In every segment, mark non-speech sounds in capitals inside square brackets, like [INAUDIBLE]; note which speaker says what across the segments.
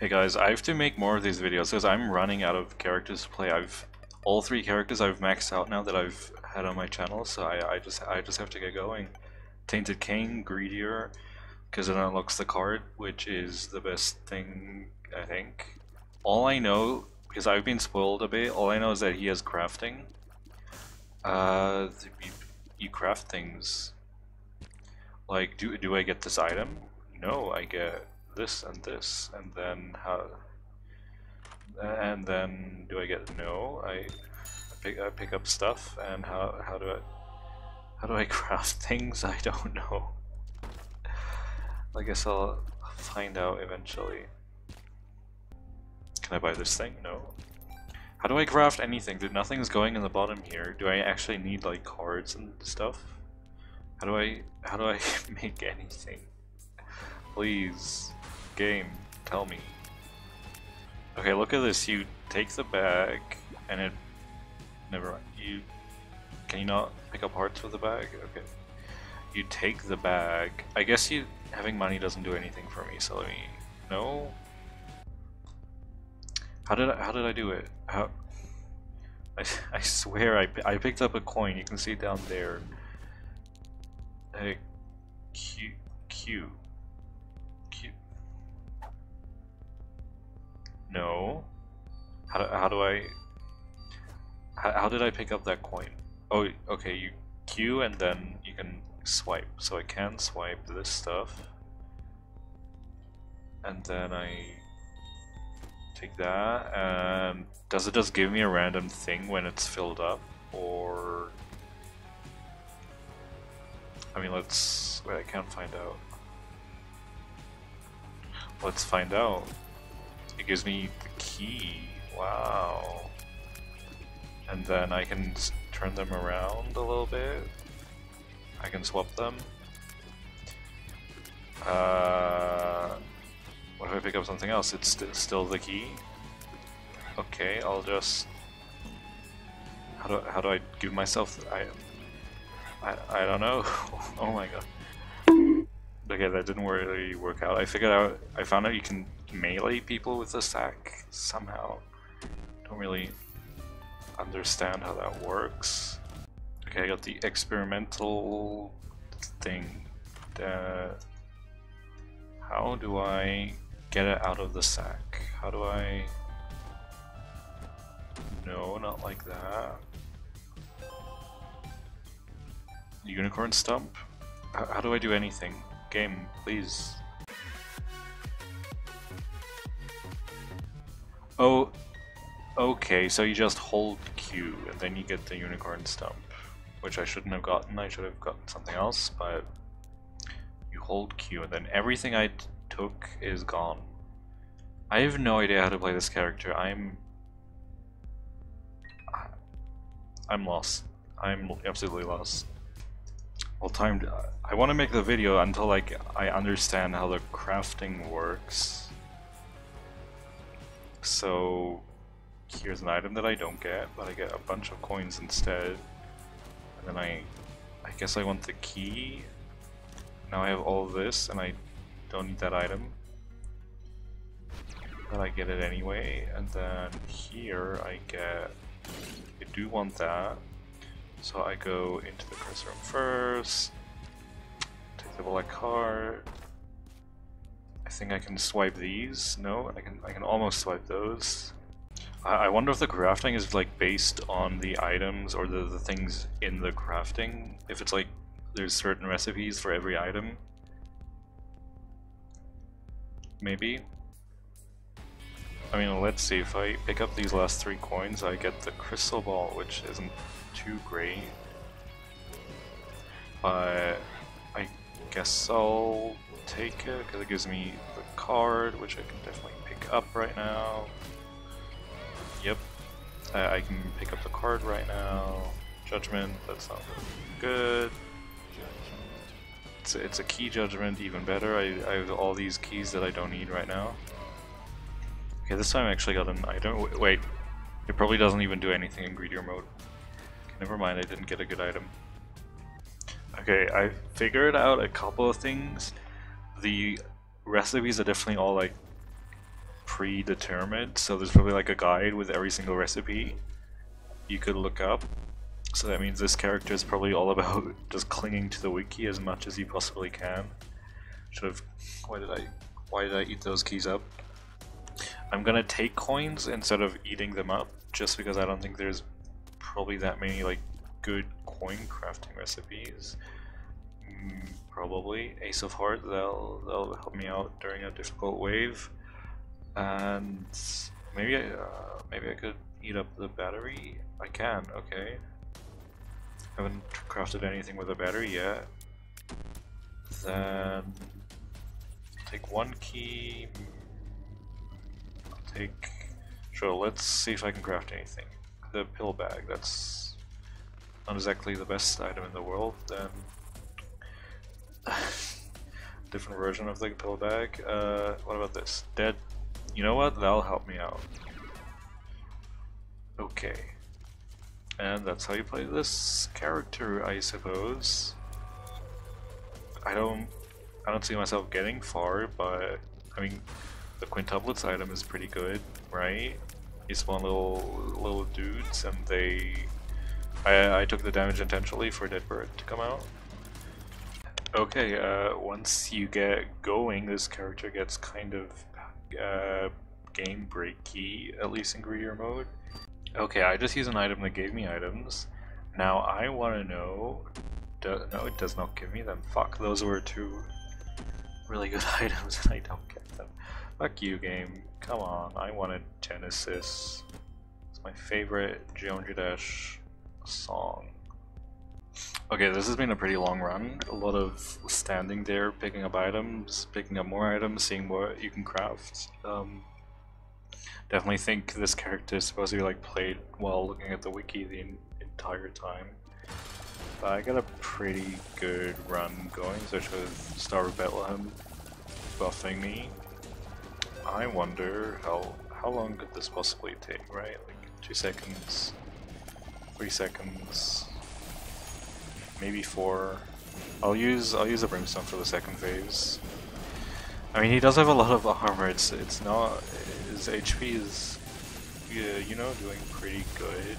Speaker 1: Hey guys, I have to make more of these videos because I'm running out of characters to play. I've all three characters I've maxed out now that I've had on my channel, so I, I just I just have to get going. Tainted Cain, Greedier, because it unlocks the card, which is the best thing I think. All I know, because I've been spoiled a bit, all I know is that he has crafting. Uh, you, you craft things. Like, do do I get this item? No, I get this and this, and then how? And then do I get no? I, pick I pick up stuff, and how how do I how do I [LAUGHS] craft things? I don't know. I guess I'll find out eventually. Can I buy this thing? No. How do I craft anything? Dude, nothing's going in the bottom here. Do I actually need like cards and stuff? How do I how do I [LAUGHS] make anything? Please, game, tell me. Okay, look at this. You take the bag and it never mind. You can you not pick up hearts with the bag? Okay. You take the bag. I guess you having money doesn't do anything for me, so let me no. How did I how did I do it? How I, [LAUGHS] I swear I, I picked up a coin, you can see it down there. A Q Q Q No. How do, how do I how, how did I pick up that coin? Oh, okay, you Q and then you can swipe. So I can swipe this stuff. And then I take that and does it just give me a random thing when it's filled up or I mean, let's. Wait, I can't find out. Let's find out. It gives me the key. Wow. And then I can turn them around a little bit. I can swap them. Uh, what if I pick up something else? It's st still the key. Okay, I'll just. How do how do I give myself? I I, I don't know. [LAUGHS] oh my god. Okay, that didn't really work out. I figured out, I found out you can melee people with the sack somehow. Don't really understand how that works. Okay, I got the experimental thing. Uh, how do I get it out of the sack? How do I... No, not like that. unicorn stump? H how do I do anything? Game, please. Oh, okay, so you just hold Q and then you get the unicorn stump, which I shouldn't have gotten, I should have gotten something else, but you hold Q and then everything I took is gone. I have no idea how to play this character, I'm... I'm lost. I'm absolutely lost. Well, time. I want to make the video until like I understand how the crafting works. So here's an item that I don't get, but I get a bunch of coins instead. And then I, I guess I want the key. Now I have all this, and I don't need that item. But I get it anyway, and then here I get. I do want that. So I go into the press room first, take the black card. I think I can swipe these. No, I can I can almost swipe those. I, I wonder if the crafting is like based on the items or the, the things in the crafting. If it's like there's certain recipes for every item. Maybe. I mean, let's see, if I pick up these last three coins, I get the crystal ball, which isn't too great. But I guess I'll take it because it gives me the card, which I can definitely pick up right now. Yep, I, I can pick up the card right now. Judgment, that's not good. It's a, it's a key judgment, even better. I, I have all these keys that I don't need right now. Okay, this time I actually got an item. Wait, it probably doesn't even do anything in greedier mode. Never mind, I didn't get a good item. Okay, I figured out a couple of things. The recipes are definitely all like predetermined, so there's probably like a guide with every single recipe you could look up. So that means this character is probably all about [LAUGHS] just clinging to the wiki as much as you possibly can. Should have. Why did I? Why did I eat those keys up? I'm gonna take coins instead of eating them up, just because I don't think there's probably that many like good coin crafting recipes. Mm, probably Ace of Heart. They'll they'll help me out during a difficult wave, and maybe I, uh, maybe I could eat up the battery. I can. Okay. Haven't crafted anything with a battery yet. Then take one key. Take. Sure, let's see if I can craft anything. The pill bag, that's not exactly the best item in the world, then. [SIGHS] Different version of the pill bag. Uh, what about this? Dead. You know what? That'll help me out. Okay. And that's how you play this character, I suppose. I don't I don't see myself getting far, but I mean the quintuplets item is pretty good, right? You one little little dudes and they I I took the damage intentionally for Dead Bird to come out. Okay, uh, once you get going, this character gets kind of uh, game breaky, at least in greedier mode. Okay, I just used an item that gave me items. Now I want to know... Do, no, it does not give me them. Fuck, those were two really good [LAUGHS] items and I don't get them. Fuck you, game. Come on, I wanted Genesis. It's my favorite Geometry Dash song. Okay, this has been a pretty long run. A lot of standing there, picking up items, picking up more items, seeing what you can craft. Um, definitely think this character is supposed to be like played while looking at the wiki the entire time. But I got a pretty good run going, especially with Star of Bethlehem buffing me. I wonder how how long could this possibly take, right? Like two seconds, three seconds, maybe four. I'll use I'll use a brimstone for the second phase. I mean, he does have a lot of armor. It's it's not his HP is yeah, you know doing pretty good.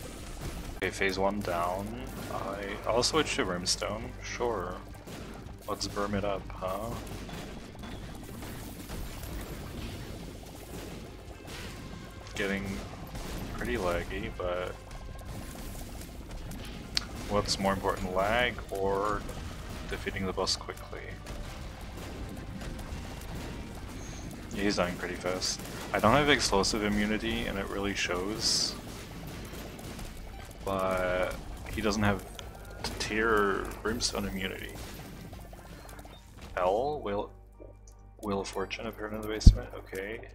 Speaker 1: Okay, phase one down. I I'll switch to brimstone. Sure. Let's burn it up, huh? Getting pretty laggy, but what's more important, lag or defeating the boss quickly? He's dying pretty fast. I don't have explosive immunity and it really shows. But he doesn't have tear brimstone immunity. L, Wheel, Wheel of Fortune appeared in the basement, okay.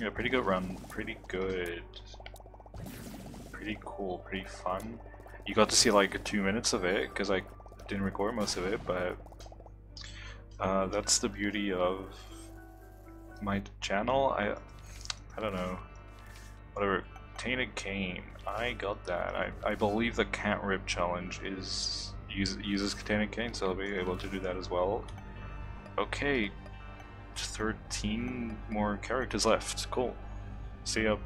Speaker 1: Yeah, pretty good run, pretty good. Pretty cool, pretty fun. You got to see like two minutes of it, because I didn't record most of it, but uh, that's the beauty of my channel. I I don't know. Whatever. Tainted Cain. I got that. I, I believe the Can't Rip challenge is use, uses Tainted Cain, so I'll be able to do that as well. Okay. 13 more characters left. Cool. See ya.